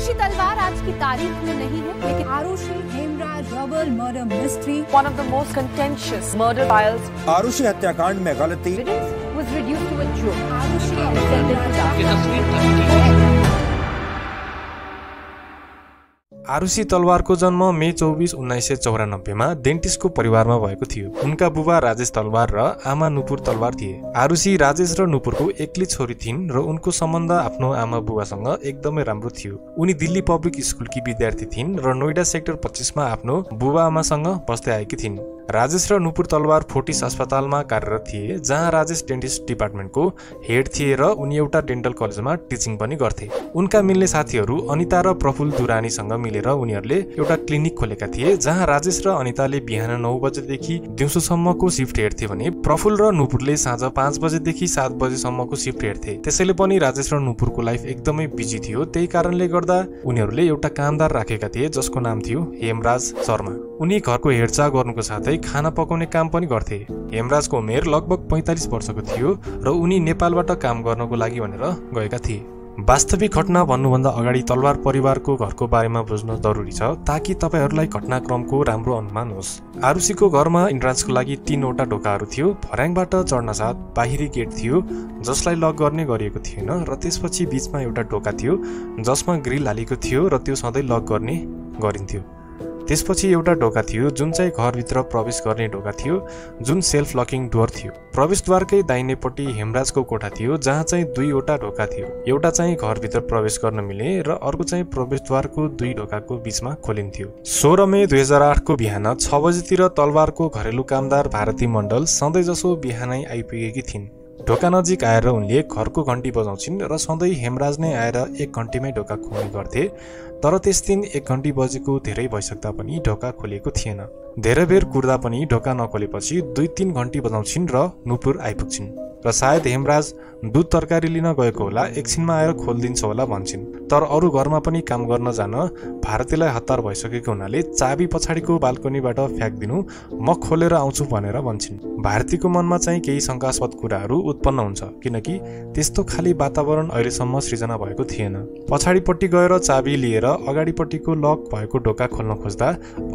आरुषि तलवार आज की तारीख में नहीं है लेकिन Aarushi Hemraj rubble murder mystery one of the most contentious murder files Aarushi हत्याकांड में गलती। Was reduced to a joke Aarushi हत्याकांड आरुषि तलवारको जन्म मे चौबिस उन्नाइस सय चौरानब्बेमा डेन्टिस्टको परिवारमा भएको थियो। उनका बुबा राजेश तलवार र आमा नुपुर तलवार थिए। आरुषि राजेश र नुपुरको एक्लै छोरी थिइन् र उनको सम्बन्ध आफ्नो आमा बुबासँग एकदमै राम्रो थियो। उनी दिल्ली पब्लिक स्कुलकी विद्यार्थी थिइन् र नोइडा सेक्टर पच्चिसमा आफ्नो बुबा आमासँग बस्दै आएकी थिइन्। राजेश र नुपुर तलवार फोर्टिस अस्पतालमा कार्यरत थिए जहाँ राजेश डेन्टिस्ट डिपार्टमेन्टको हेड थिए र उनी एउटा डेन्टल कलेजमा टिचिङ पनि गर्थे। उनका मिल्ने साथीहरू अनिता र प्रफुल दुरानीसँग मिलेर उनीहरूले एउटा क्लिनिक खोलेका थिए जहाँ राजेश र अनिताले बिहान नौ बजेदेखि दिउँसोसम्मको सिफ्ट हेर्थे भने प्रफुल र नुपुरले साँझ पाँच बजेदेखि सात बजेसम्मको सिफ्ट हेर्थे। त्यसैले पनि राजेश र नुपुरको लाइफ एकदमै बिजी थियो। त्यही कारणले गर्दा उनीहरूले एउटा कामदार राखेका थिए जसको नाम थियो हेमराज शर्मा। उनी घरको हेरचाह गर्नुको साथै खाना पकाउने काम पनि गर्थे। हेमराजको उमेर लगभग पैँतालिस वर्षको थियो र उनी नेपालबाट काम गर्नको लागि भनेर गएका थिए। वास्तविक घटना भन्नुभन्दा अगाडि तलवार परिवारको घरको बारेमा बुझ्न जरुरी छ ताकि तपाईँहरूलाई घटनाक्रमको राम्रो अनुमान होस्। आरुषिको घरमा इन्ट्रान्सको लागि तीनवटा ढोकाहरू थियो। फर्याङबाट चढ्न साथ बाहिरी गेट थियो जसलाई लक गर्ने गरिएको थिएन र त्यसपछि बिचमा एउटा ढोका थियो जसमा ग्रिल हालेको थियो र त्यो सधैँ लक गर्ने गरिन्थ्यो। त्यसपछि एउटा ढोका थियो जुन चाहिँ घरभित्र प्रवेश गर्ने ढोका थियो जुन सेल्फ लकिङ डोर थियो। प्रवेशद्वारकै दाहिनेपट्टि हेमराजको कोठा थियो जहाँ चाहिँ दुईवटा ढोका थियो। एउटा चाहिँ घरभित्र प्रवेश गर्न मिले र अर्को चाहिँ प्रवेशद्वारको दुई ढोकाको बिचमा खोलिन्थ्यो। सोह्र मे दुई हजार आठको बिहान छ बजीतिर तलवारको घरेलु कामदार भारती मण्डल सधैँ जसो बिहानै आइपुगेकी थिइन्। ढोका नजिक आएर उनले घरको घन्टी बजाउँछिन् र सधैँ हेमराज नै आएर एक घन्टीमै ढोका खोल्ने गर्थे। तर त्यस दिन एक घन्टी बजेको धेरै भइसक्दा पनि ढोका खोलिएको थिएन। धेरै बेर कुर्दा पनि ढोका नखोलेपछि दुई तिन घन्टी बजाउँछिन् र नुपुर आइपुग्छिन्। र सायद हेमराज दुध तरकारी लिन गएको होला एकछिनमा आएर खोलिदिन्छ होला भन्छन्। तर अरू घरमा पनि काम गर्न जान भारतीलाई हतार भइसकेको हुनाले चाबी पछाडिको बाल्कनीबाट फ्याँकिदिनु म खोलेर आउँछु भनेर भन्छन्। भारतीको मनमा चाहिँ केही शङ्कास्पद कुराहरू उत्पन्न हुन्छ किनकि त्यस्तो खाली वातावरण अहिलेसम्म सृजना भएको थिएन। पछाडिपट्टि गएर चाबी लिएर अगाडिपट्टिको लक भएको ढोका खोल्न खोज्दा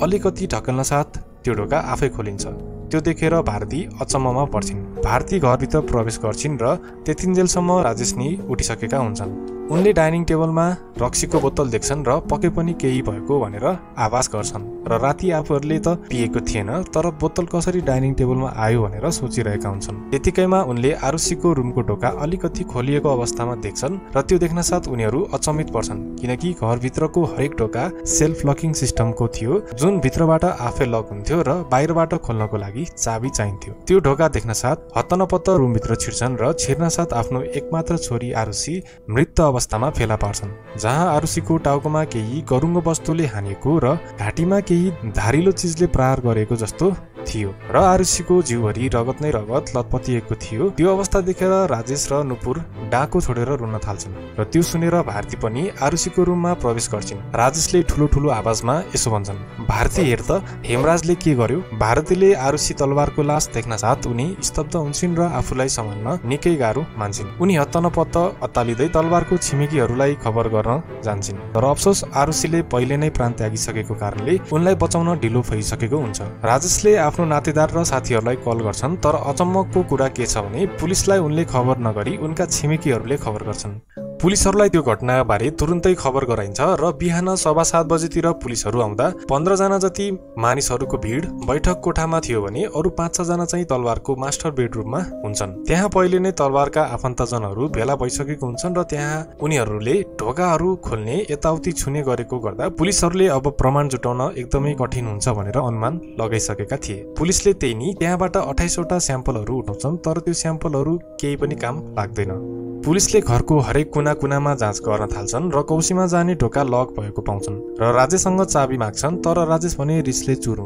अलिकति ढकल्न साथ त्यो ढोका आफै खोलिन्छ। त्यो देखेर भारती अचम्ममा पर्छिन्। भारती घरभित्र प्रवेश गर्छिन् र त्यतिन्जेलसम्म राजेश नि उठिसकेका हुन्छन्। उनले डाइनिङ टेबलमा रक्सीको बोतल देख्छन् र पके पनि केही भएको भनेर आवाज गर्छन् र राति आफूहरूले त पिएको थिएन तर बोतल कसरी डाइनिङ टेबलमा आयो भनेर सोचिरहेका हुन्छन्। त्यतिकैमा उनले आरुषीको रुमको ढोका अलिकति खोलिएको अवस्थामा देख्छन् र त्यो देख्न साथ उनीहरू अचम्मित पर्छन् किनकि घरभित्रको हरेक ढोका सेल्फ लकिङ सिस्टमको थियो जुन भित्रबाट आफै लक हुन्थ्यो र बाहिरबाट खोल्नको लागि चाबी चाहिन्थ्यो। त्यो ढोका देख्न साथ हत्तनपत्त रुमभित्र छिर्छन् र छिर्न साथ आफ्नो एकमात्र छोरी आरुषी मृत अवस्थामा फेला पार्छन् जहाँ आरुषीको टाउकोमा केही गरुङ्गो वस्तुले हानिएको र घाँटीमा केही धारिलो चिजले प्रहार गरेको जस्तो थियो र आरुषीको जिउभरि रगत नै रगत लतपतिएको थियो त्यो अवस्था देखेर राजेश र नुपुर डाको छोडेर रुन थाल्छन् र त्यो सुनेर भारती पनि आरुषीको रुममा प्रवेश गर्छिन्। राजेशले ठुलो ठुलो आवाजमा यसो भन्छन् भारती हेर त हेमराजले के गर्यो? भारतीले आरुषी तलवारको लास देख्न साथ उनी स्तब्ध हुन्छन् र आफूलाई सम्हाल्न निकै गाह्रो मान्छन्। उनी हत्तनपत्त अत्तालिँदै तलवारको छिमेकीहरूलाई खबर गर्न जान्छन्। तर अफसोस आरुषीले पहिले नै प्राण त्यागिसकेको कारणले उनलाई बचाउन ढिलो भइसकेको हुन्छ। राजेशले आफ्नो नातेदार र साथीहरूलाई कल गर्छन् तर अचम्मको कुरा के छ भने पुलिसलाई उनले खबर नगरी उनका छिमेकीहरूले खबर गर्छन्। पुलिसहरूलाई त्यो घटनाबारे तुरुन्तै खबर गराइन्छ र बिहान सभा सात बजेतिर पुलिसहरू आउँदा पन्ध्रजना जति मानिसहरूको भिड बैठक कोठामा थियो भने अरू पाँच छजना चाहिँ तलवारको मास्टर बेडरुममा हुन्छन्। त्यहाँ पहिले नै तलवारका आफन्तजनहरू भेला भइसकेको हुन्छन् र त्यहाँ उनीहरूले ढोकाहरू खोल्ने यताउति छुने गरेको गर्दा पुलिसहरूले अब प्रमाण जुटाउन एकदमै कठिन हुन्छ भनेर अनुमान लगाइसकेका थिए। पुलिसले त्यही नि त्यहाँबाट अठाइसवटा स्याम्पलहरू उठाउँछन् तर त्यो स्याम्पलहरू केही पनि काम लाग्दैन। पुलिसले घरको हरेक कुना कुनामा जाँच गर्न थाल्छन् र कौसीमा जाने ढोका लक भएको पाउँछन् र राजेशसँग चाबी माग्छन् तर राजेश भने रिसले चुर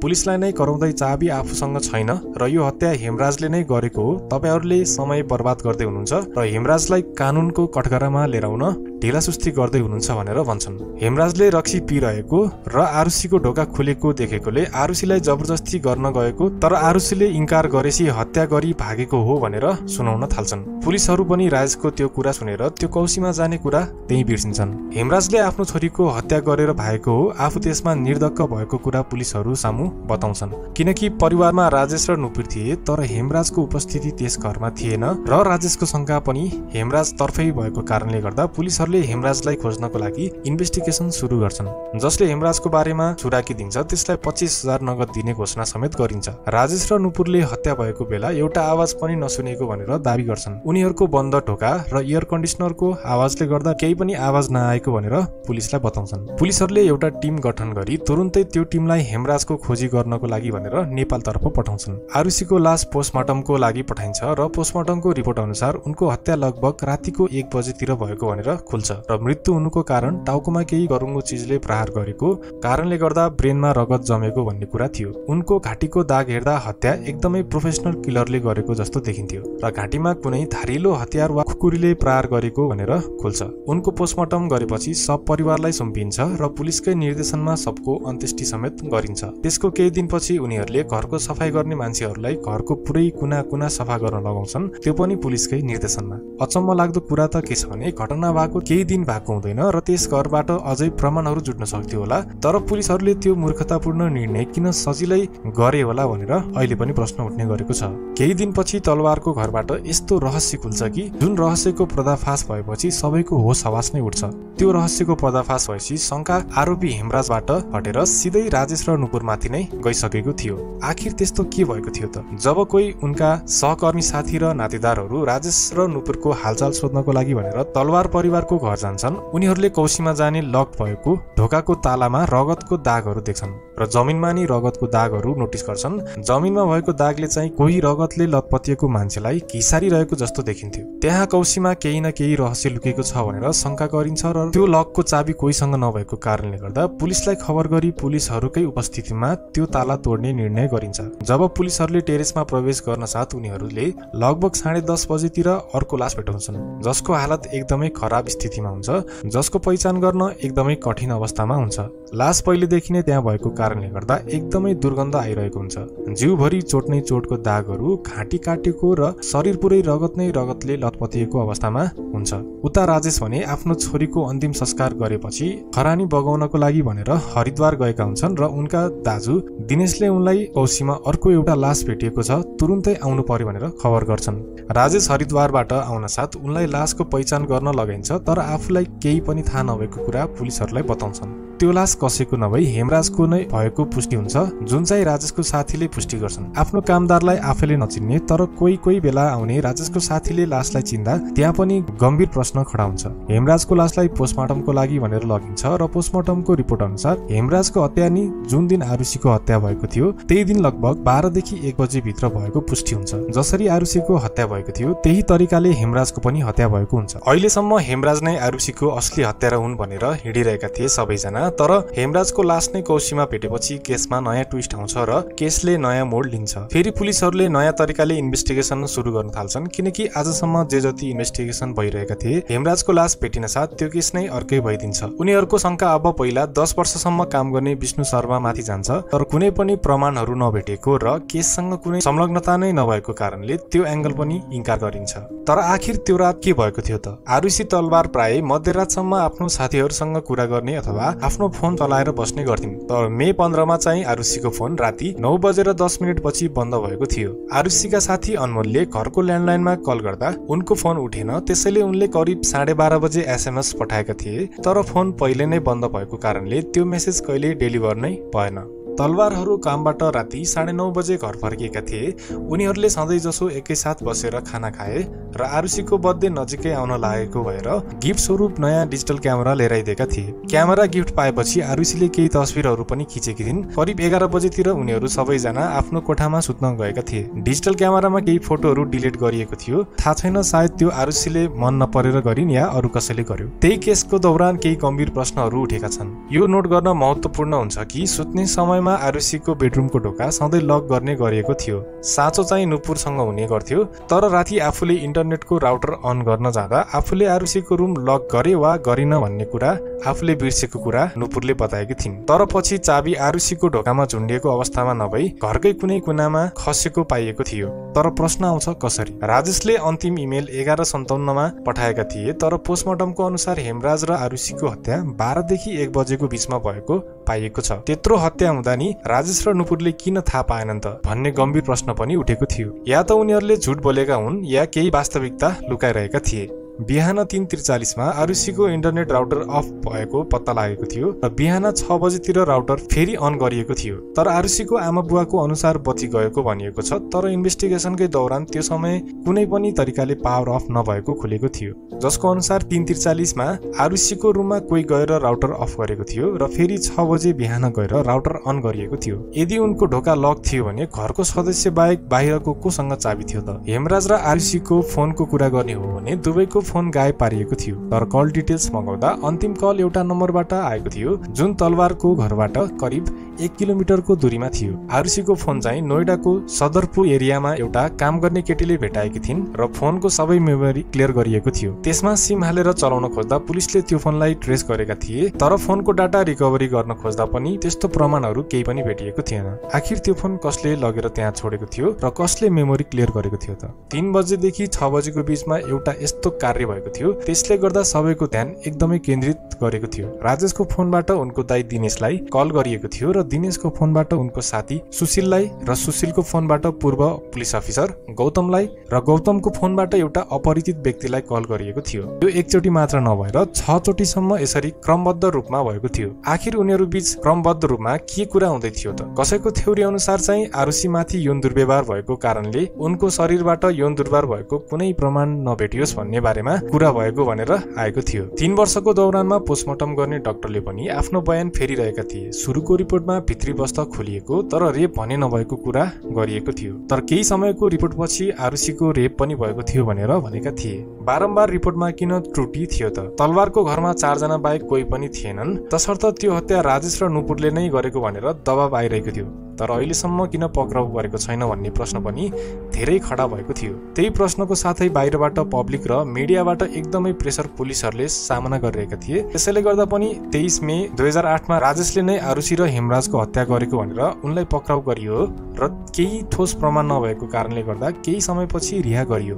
पुलिसलाई नै कराउँदै चाबी आफूसँग छैन र यो हत्या हेमराजले नै गरेको हो। तपाईँहरूले समय बर्बाद गर्दै हुनुहुन्छ र हेमराजलाई कानुनको कठघरामा लिएर आउन ढिलासुस्ती गर्दै हुनुहुन्छ भनेर भन्छन्। हेमराजले रक्सी पिइरहेको र आरुषीको ढोका खुलेको देखेकोले आरुषीलाई जबरजस्ती गर्न गएको तर आरुषीले इन्कार गरेपछि हत्या गरी भागेको हो भनेर सुनाउन थाल्छन्। पुलिसहरू पनि राजेशको त्यो कुरा सुनेर त्यो कौशीमा जाने कुरा त्यही बिर्सिन्छन्। हेमराजले आफ्नो छोरीको हत्या गरेर भागेको हो आफू त्यसमा निर्धक्क भएको कुरा पुलिसहरू सामु बताउँछन्। किनकि परिवारमा राजेश र नुपुर थिए तर हेमराजको उपस्थिति त्यस घरमा थिएन र राजेशको शङ्का पनि हेमराज तर्फै भएको कारणले गर्दा पुलिसहरूले हेमराजलाई खोज्नको लागि इन्भेस्टिगेसन सुरु गर्छन् जसले हेमराजको बारेमा चुराकी दिन्छ त्यसलाई पच्चिस हजार नगद दिने घोषणा समेत गरिन्छ। राजेश र नुपुरले हत्या भएको बेला एउटा आवाज पनि नसुनेको भनेर दावी गर्छन्। उनीहरूको बन्द ढोका र एयर कन्डिसनरको आवाजले गर्दा केही पनि आवाज नआएको भनेर पुलिसलाई बताउँछन्। पुलिसहरूले एउटा टिम गठन गरी तुरुन्तै त्यो टिमलाई हेमराजको खोजी गर्नको लागि भनेर नेपालतर्फ पठाउँछन्। आरुषीको लास पोस्टमार्टमको लागि पठाइन्छ र पोस्टमार्टमको रिपोर्ट अनुसार उनको हत्या लगभग रातिको एक बजेतिर भएको भनेर खुल्छ र मृत्यु हुनुको कारण टाउकोमा केही गरुङ्गो चिजले प्रहार गरेको कारणले गर्दा ब्रेनमा रगत जमेको भन्ने कुरा थियो। उनको घाँटीको दाग हेर्दा हत्या एकदमै प्रोफेसनल किलरले गरेको जस्तो देखिन्थ्यो र घाँटीमा कुनै धारिलो हतियार वा खुकुरीले प्रहार गरेको भनेर खुल्छ। उनको पोस्टमार्टम गरेपछि सब परिवारलाई सुम्पिन्छ र पुलिसकै निर्देशनमा सबको अन्त्येष्टि समेत गरिन्छ। त्यसको केही दिनपछि उनीहरूले घरको सफाई गर्ने मान्छेहरूलाई घरको पुरै कुना कुना सफा गर्न लगाउँछन्। त्यो पनि पुलिसकै निर्देशनमा। अचम्म लाग्दो कुरा त के छ भने घटना भएको केही दिन भएको हुँदैन र त्यस घरबाट अझै प्रमाणहरू जुट्न सक्थ्यो होला। तर पुलिसहरूले त्यो मूर्खतापूर्ण निर्णय किन सजिलै गरे होला भनेर अहिले पनि प्रश्न उठ्ने गरेको छ। केही दिनपछि तलवारको घरबाट यस्तो रहस्य खुल्छ कि जुन रहस्यको पर्दाफास भएपछि सबैको होस हवास नै उठ्छ। त्यो रहस्यको पर्दाफास भएपछि शङ्का आरोपी हेमराजबाट हटेर सिधै राजेश र नुपुरमाथि नै गइसकेको थियो। आखिर त्यस्तो के भएको थियो त? जब कोही उनका सहकर्मी साथी र नातेदारहरू राजेश र नुपुरको हालचाल सोध्नको लागि भनेर तलवार परिवारको घर जान्छन् उनीहरूले कौशीमा जाने लक भएको ढोकाको तालामा रगतको दागहरू देख्छन् र जमिनमा नि रगतको दागहरू नोटिस गर्छन्। जमिनमा भएको दागले चाहिँ कोही रगतले लतपतिएको मान्छेलाई घिसारिरहेको जस्तो देखिन्थ्यो। त्यहाँ कौशीमा केही न केही रहस्य लुकेको छ भनेर शङ्का गरिन्छ र त्यो लकको चाबी कोहीसँग नभएको कारणले गर्दा पुलिसलाई खबर गरी पुलिसहरूकै उपस्थितिमा त्यो ताला तोड्ने निर्णय गरिन्छ। जब पुलिसहरूले टेरेसमा प्रवेश गर्न साथ उनीहरूले लगभग साढे दस बजेतिर अर्को लास भेटाउँछन् जसको हालत एकदमै खराब स्थितिमा हुन्छ जसको पहिचान गर्न एकदमै कठिन अवस्थामा हुन्छ। लास पहिलेदेखि नै त्यहाँ भएको कारणले गर्दा एकदमै दुर्गन्ध आइरहेको हुन्छ। जिउभरि चोट नै चोटको दागहरू घाँटी काटेको र शरीर पुरै रगत नै रगतले लतपतिएको अवस्थामा हुन्छ। उता राजेश भने आफ्नो छोरीको अन्तिम संस्कार गरेपछि खरानी बगाउनको लागि भनेर हरिद्वार गएका हुन्छन् र उनका दाजु दिनेशले उनलाई कौशीमा अर्को एउटा लास भेटिएको छ तुरुन्तै आउनु पर्यो भनेर खबर गर्छन्। राजेश हरिद्वारबाट आउन साथ उनलाई लासको पहिचान गर्न लगाइन्छ तर आफूलाई केही पनि थाहा नभएको कुरा पुलिसहरूलाई बताउँछन्। त्यो लास कसैको नभई हेमराजको नै भएको पुष्टि हुन्छ जुन चाहिँ राजेशको साथीले पुष्टि गर्छन्। आफ्नो कामदारलाई आफैले नचिन्ने तर कोही कोही बेला आउने राजेशको साथीले लासलाई चिन्दा त्यहाँ पनि गम्भीर प्रश्न खडा हुन्छ। हेमराजको लासलाई पोस्टमार्टमको लागि भनेर लगिन्छ र पोस्टमार्टमको रिपोर्ट अनुसार हेमराजको हत्या नि जुन दिन आरुषीको हत्या भएको थियो त्यही दिन लगभग बाह्रदेखि एक बजे भित्र भएको पुष्टि हुन्छ। जसरी आरुषीको हत्या भएको थियो त्यही तरिकाले हेमराजको पनि हत्या भएको हुन्छ। अहिलेसम्म हेमराज नै आरुषीको असली हत्यारा हुन् भनेर हिँडिरहेका थिए सबैजना तर हेमराजको लास नै कौशीमा भेटेपछि केसमा नयाँ ट्विस्ट आउँछ र केसले नयाँ मोड लिन्छ। फेरि पुलिसहरूले नयाँ तरिकाले इन्भेस्टिगेसन सुरु गर्न थाल्छन् किनकि आजसम्म जे जति इन्भेस्टिगेसन भइरहेका थिए हेमराजको लास भेटिन साथ त्यो केस नै अर्कै भइदिन्छ। उनीहरूको शङ्का अब पहिला दस वर्षसम्म काम गर्ने विष्णु शर्मा माथि जान्छ तर कुनै पनि प्रमाणहरू नभेटेको र केससँग कुनै संलग्नता नै नभएको कारणले त्यो एङ्गल पनि इन्कार गरिन्छ। तर आखिर त्यो रात के भएको थियो त? आरुषी तलवार प्राय मध्यरातसम्म आफ्नो साथीहरूसँग कुरा गर्ने अथवा आफ्नो फोन चलाएर बस्ने गर्थिन्। तर मे पन्ध्रमा चाहिँ आरुषीको फोन राति नौ बजेर दस मिनट पछि बन्द भएको थियो। आरुषीका साथी अनमोलले घरको ल्यान्डलाइनमा कल गर्दा उनको फोन उठेन। त्यसैले उनले करिब साढे बाह्र बजे एसएमएस पठाएका थिए। तर फोन पहिले नै बन्द भएको कारणले त्यो मेसेज कहिले डेलिभर नै भएन। तलवारहरू कामबाट राति साढे नौ बजे घर फर्किएका थिए। उनीहरूले सधैँ जसो एकैसाथ बसेर खाना खाए र आरुषीको बर्थडे नजिकै आउन लागेको भएर गिफ्ट स्वरूप नयाँ डिजिटल क्यामेरा लिएर आइदिएका थिए। क्यामेरा गिफ्ट पाएपछि आरुषीले केही तस्विरहरू पनि खिचेकी थिइन्। करिब एघार बजेतिर उनीहरू सबैजना आफ्नो कोठामा सुत्न गएका थिए। डिजिटल क्यामेरामा केही फोटोहरू डिलिट गरिएको थियो। थाहा छैन सायद त्यो आरुषीले मन नपरेर गरिन् या अरू कसैले गर्यो। त्यही केसको दौरान केही गम्भीर प्रश्नहरू उठेका छन्। यो नोट गर्न महत्वपूर्ण हुन्छ कि सुत्ने समयमा बेलामा आरुषीको बेडरुमको ढोका सधैँ लक गर्ने गरिएको थियो। साँचो चाहिँ नुपुरसँग हुने गर्थ्यो तर राति आफूले इन्टरनेटको राउटर अन गर्न जाँदा आफूले आरुषीको रुम लक गरे वा गरिन भन्ने कुरा आफूले बिर्सेको कुरा नुपुरले बताएकी थिइन्। तर पछि चाबी आरुषीको ढोकामा झुन्डिएको अवस्थामा नभई घरकै कुनै कुनामा खसेको पाइएको थियो। तर प्रश्न आउँछ कसरी? राजेशले अन्तिम इमेल एघार सन्ताउन्नमा पठाएका थिए तर पोस्टमार्टमको अनुसार हेमराज र आरुषीको हत्या बाह्रदेखि एक बजेको बिचमा भएको पाइएको छ। त्यत्रो हत्या हुँदा नि राजेश र नुपुरले किन थाहा पाएनन् त? भन्ने गम्भीर प्रश्न पनि उठेको थियो। या त उनीहरूले झुट बोलेका हुन् या केही वास्तविकता लुकाइरहेका थिए। बिहान तिन त्रिचालिसमा आरुषीको इन्टरनेट राउटर अफ भएको पत्ता लागेको थियो र बिहान छ बजेतिर राउटर फेरि अन गरिएको थियो। तर आरुषीको आमा बुवाको अनुसार बत्ती गएको भनिएको छ तर इन्भेस्टिगेसनकै दौरान त्यो समय कुनै पनि तरिकाले पावर अफ नभएको खुलेको थियो। जसको अनुसार तिन त्रिचालिसमा आरुषीको रुममा कोही गएर राउटर अफ गरेको थियो र फेरि छ बजे बिहान गएर राउटर अन गरिएको थियो। यदि उनको ढोका लक थियो भने घरको सदस्य बाहेक बाहिरको कोसँग चाबी थियो त। हेमराज र आरुषीको फोनको कुरा गर्ने हो भने दुवैको फोन गायब पारिएको थियो तर कल डिटेल्स मगाउँदा अन्तिम कल एउटा नम्बरबाट आएको थियो जुन तलवारको घरबाट करिब एक किलोमिटरको दूरीमा थियो। आरुषीको फोन चाहिँ नोइडाको सदरपुर एरियामा एउटा काम गर्ने केटीले भेटाएकी थिइन् र फोनको सबै मेमोरी क्लियर गरिएको थियो। त्यसमा सिम हालेर चलाउन खोज्दा पुलिसले त्यो फोनलाई ट्रेस गरेका थिए तर फोनको डाटा रिकभरी गर्न खोज्दा पनि त्यस्तो प्रमाणहरू केही पनि भेटिएको थिएन। आखिर त्यो फोन कसले लगेर त्यहाँ छोडेको थियो र कसले मेमोरी क्लियर गरेको थियो त? तिन बजेदेखि छ बजेको बिचमा एउटा यस्तो कार्य भएको थियो। त्यसले गर्दा सबैको ध्यान एकदमै केन्द्रित गरेको थियो। राजेशको फोनबाट उनको दाई दिनेशलाई कल गरिएको थियो र दिनेशको फोनबाट उनको साथी सुशीललाई र सुशीलको फोनबाट पूर्व पुलिस अफिसर गौतमलाई र गौतमको फोनबाट एउटा अपरिचित व्यक्तिलाई कल गरिएको थियो। यो एकचोटि मात्र नभएर छ चोटिसम्म यसरी क्रमबद्ध रूपमा भएको थियो। आखिर उनीहरू बीच क्रमबद्ध रूपमा के कुरा हुँदै थियो त? कसैको थ्योरी अनुसार चाहिँ आरुषीमाथि यौन दुर्व्यवहार भएको कारणले उनको शरीरबाट यौन दुर्व्यवहार भएको कुनै प्रमाण नभेटियोस् भन्ने बारेमा कुरा भएको भनेर आएको थियो। तीन वर्षको दौरानमा पोस्टमार्टम गर्ने डाक्टरले पनि आफ्नो बयान फेरिरहेका थिए। सुरुको रिपोर्टमा भित्री बस्ता खोलिएको तर रेप भने नभएको कुरा गरिएको थियो। तर केही समयको रिपोर्टपछि आरुषीको रेप पनि भएको थियो भनेर भनेका थिए। बारम्बार रिपोर्टमा किन त्रुटि थियो त? तलवारको घरमा चारजना बाहेक कोही पनि थिएनन्। तसर्थ त्यो हत्या राजेश र नुपुरले नै गरेको भनेर दबाब आइरहेको थियो। तर अहिलेसम्म किन पक्राउ गरेको छैन भन्ने प्रश्न पनि धेरै खडा भएको थियो। त्यही प्रश्नको साथै बाहिरबाट पब्लिक र मिडियाबाट एकदमै प्रेसर पुलिसहरूले सामना गरिरहेका थिए। त्यसैले गर्दा पनि तेइस मे दुई हजार आठमा राजेशले नै आरुषी र हेमराजको हत्या गरेको भनेर उनलाई पक्राउ गरियो र केही ठोस प्रमाण नभएको कारणले गर्दा केही समयपछि रिहा गरियो।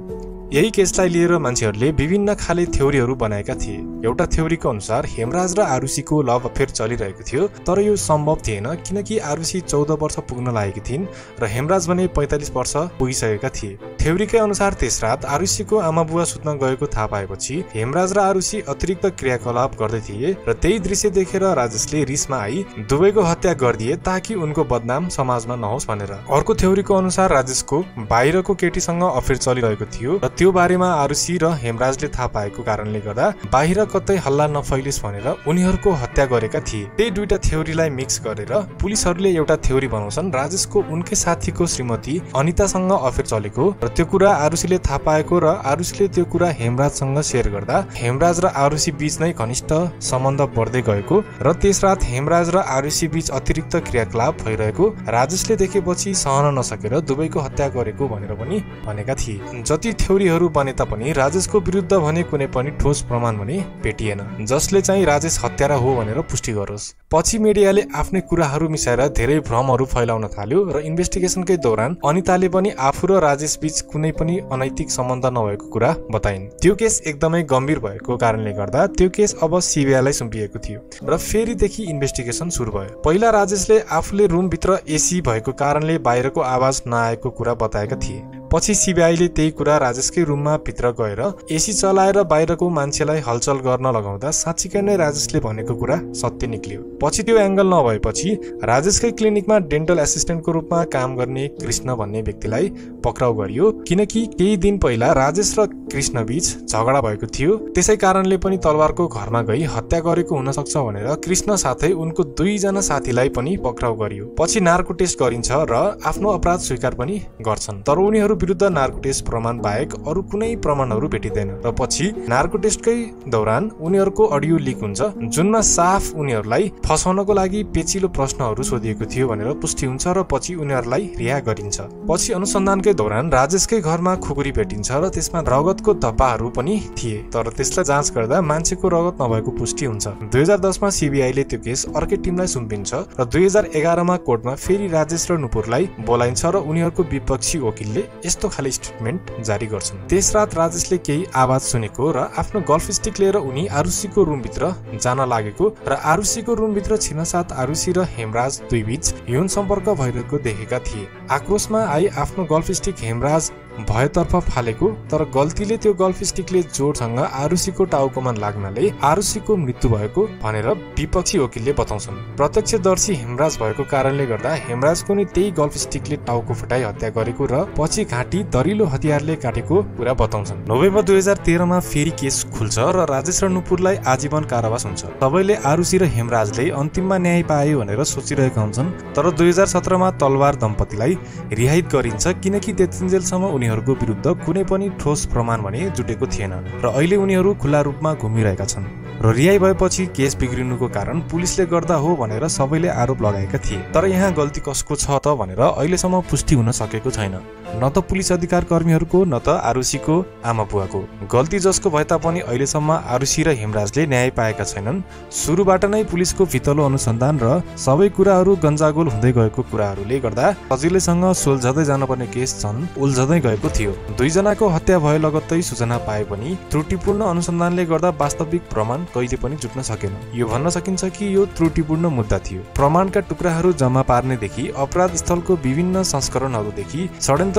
यही केसलाई लिएर मान्छेहरूले विभिन्न खाले थ्योरीहरू बनाएका थिए। एउटा थ्योरीको अनुसार हेमराज र आरुषीको लभ अफेयर चलिरहेको थियो तर यो सम्भव थिएन किनकि आरुषी चौध वर्ष पुग्न लागेकी थिइन् र हेमराज भने पैँतालिस वर्ष पुगिसकेका थिए। थ्योरीकै अनुसार त्यस रात आरुषीको आमा बुवा सुत्न गएको थाहा पाएपछि हेमराज र आरुषी अतिरिक्त क्रियाकलाप गर्दै थिए र त्यही दृश्य देखेर राजेशले रिसमा आई दुवैको हत्या गरिदिए ताकि उनको बदनाम समाजमा नहोस् भनेर। अर्को थ्योरीको अनुसार राजेशको बाहिरको केटीसँग अफेयर चलिरहेको थियो र त्यो बारेमा आरुषी र हेमराजले थाहा पाएको कारणले गर्दा बाहिर कतै हल्ला नफैलिस् भनेर उनीहरूको हत्या गरेका थिए। त्यही दुईटा थ्योरीलाई मिक्स गरेर पुलिसहरूले एउटा थ्योरी बनाउँछन् राजेशको उनकै साथीको श्रीमती अनितासँग अफेयर चलेको र त्यो कुरा आरुषीले थाहा पाएको र आरुषीले त्यो कुरा हेमराजसँग सेयर गर्दा हेमराज र आरुषी बीच नै घनिष्ठ सम्बन्ध बढ्दै गएको र त्यस रात हेमराज र आरुषी बीच अतिरिक्त क्रियाकलाप भइरहेको राजेशले देखेपछि सहन नसकेर दुवैको हत्या गरेको भनेर पनि भनेका थिए। जति थ्योरीहरू बने तापनि राजेशको विरुद्ध भने कुनै पनि ठोस प्रमाण भने भेटिएन जसले चाहिँ राजेश हत्यारा हो भनेर पुष्टि गरोस्। पछि मिडियाले आफ्नै कुराहरू मिसाएर धेरै भ्रमहरू फैलाउन थाल्यो र इन्भेस्टिगेसनकै दौरान अनिताले पनि आफू र राजेश बीच कुनै पनि अनैतिक सम्बन्ध नभएको कुरा बताइन्। त्यो केस एकदमै गम्भीर भएको कारणले गर्दा त्यो केस अब सिबिआईलाई सुम्पिएको थियो र फेरिदेखि इन्भेस्टिगेसन सुरु भयो। पहिला राजेशले आफूले रुमभित्र एसी भएको कारणले बाहिरको आवाज नआएको कुरा बताएका थिए। पछि सिबिआईले त्यही कुरा राजेशकै रुममा भित्र गएर एसी चलाएर बाहिरको मान्छेलाई हलचल गर्न लगाउँदा साँच्चीकै नै राजेशले भनेको कुरा सत्य निक्लियो। पछि त्यो एङ्गल नभएपछि राजेशकै क्लिनिकमा डेन्टल एसिस्टेन्टको रूपमा काम गर्ने कृष्ण भन्ने व्यक्तिलाई पक्राउ गरियो। किनकि केही दिन पहिला राजेश र कृष्ण बीच झगडा भएको थियो। त्यसै कारणले पनि तलवारको घरमा गई हत्या गरेको हुन सक्छ भनेर कृष्ण साथै उनको दुईजना साथीलाई पनि पक्राउ गरियो। पछि नार्को टेस्ट गरिन्छ र आफ्नो अपराध स्वीकार पनि गर्छन्। तर उनीहरू विरुद्ध नार्को टेस्ट प्रमाण बाहेक अरू कुनै प्रमाणहरू भेटिँदैन। र पछि नार्को टेस्टकै दौरान उनीहरूको अडियो लिक हुन्छ जुनमा साफ उनीहरूलाई फसाउनको लागि पेचिलो प्रश्नहरू सोधिएको थियो भनेर पुष्टि हुन्छ र पछि उनीहरूलाई रिहा गरिन्छ। पछि अनुसन्धानकै दौरान राजेशकै घरमा खुकुरी भेटिन्छ र त्यसमा रगतको धब्बाहरू पनि थिए। तर त्यसलाई जाँच गर्दा मान्छेको रगत नभएको पुष्टि हुन्छ। दुई हजार दसमा सिबिआईले त्यो केस अर्कै टिमलाई सुम्पिन्छ र दुई हजार एघारमा कोर्टमा फेरि राजेश र नुपुरलाई बोलाइन्छ र उनीहरूको विपक्षी वकिलले यस्तो खाले स्टेटमेन्ट जारी गर्छन्। त्यस रात राजेशले केही आवाज सुनेको र आफ्नो गल्फ स्टिक लिएर उनी आरुषीको रुमभित्र जान लागेको र आरुषीको रुमभित्र छिनसाथ आरुषी र हेमराज दुई बीच यौन सम्पर्क भइरहेको देखेका थिए। आक्रोशमा आई आफ्नो गल्फ स्टिक हेमराज भयतर्फ फालेको तर गल्तीले त्यो गल्फ स्टिकले जोडसँग आरुषीको टाउकोमा लाग्नाले आरुषीको मृत्यु भएको भनेर विपक्षी वकिलले बताउँछन्। प्रत्यक्षदर्शी हेमराज भएको कारणले गर्दा हेमराजको नि त्यही गल्फ स्टिकले टाउको फुटाई हत्या गरेको र पछि घाँटी दरिलो हतियारले काटेको कुरा बताउँछन्। नोभेम्बर दुई हजार तेह्रमा फेरि केस खुल्छ र राजेश र नुपुरलाई आजीवन कारावास हुन्छ। सबैले आरुषी र हेमराजले अन्तिममा न्याय पाए भनेर सोचिरहेका हुन्छन् तर दुई हजार सत्रमा तलवार दम्पतिलाई रिहाइत गरिन्छ किनकि त्यतिन्जेलसम्म उनीहरूको विरुद्ध कुनै पनि ठोस प्रमाण भने जुटेको थिएन र अहिले उनीहरू खुल्ला रूपमा घुमिरहेका छन् र रिहाई भएपछि केस बिग्रिनुको कारण पुलिसले गर्दा हो भनेर सबैले आरोप लगाएका थिए। तर यहाँ गल्ती कसको छ त भनेर अहिलेसम्म पुष्टि हुन सकेको छैन। न त पुलिस अधिकार कर्मीहरूको न त आरुषीको आमा बुवाको। गल्ती जसको भए तापनि अहिलेसम्म आरुषी र हेमराजले न्याय पाएका छैनन्। सुरुबाट नै पुलिसको भितलो अनुसन्धान र सबै कुराहरू गन्जागोल हुँदै गएको कुराहरूले गर्दा सजिलैसँग सोल्झदै जानुपर्ने केस छन् उल्झदै गएको थियो। दुईजनाको हत्या भए लगत्तै सूचना पाए पनि त्रुटिपूर्ण अनुसन्धानले गर्दा वास्तविक प्रमाण कहिले पनि जुट्न सकेन। यो भन्न सकिन्छ कि यो त्रुटिपूर्ण मुद्दा थियो। प्रमाणका टुक्राहरू जम्मा पार्नेदेखि अपराध स्थलको विभिन्न संस्करणहरूदेखि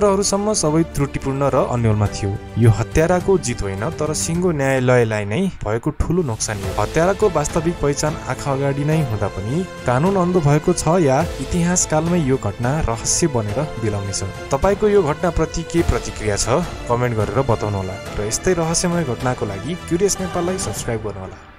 षड्यन्त्रहरूसम्म सबै त्रुटिपूर्ण र अन्यलमा थियो। यो हत्याराको जित होइन तर सिङ्गो न्यायालयलाई नै भएको ठुलो नोक्सानी हो। हत्याराको वास्तविक पहिचान आँखा अगाडि नै हुँदा पनि कानुन अन्धो भएको छ या इतिहास कालमै यो घटना रहस्य बनेर बिलाउनेछ तपाईँको यो घटनाप्रति के प्रतिक्रिया छ? कमेन्ट गरेर बताउनुहोला। र यस्तै रहस्यमय घटनाको लागि क्युरियस नेपाललाई सब्सक्राइब गर्नुहोला।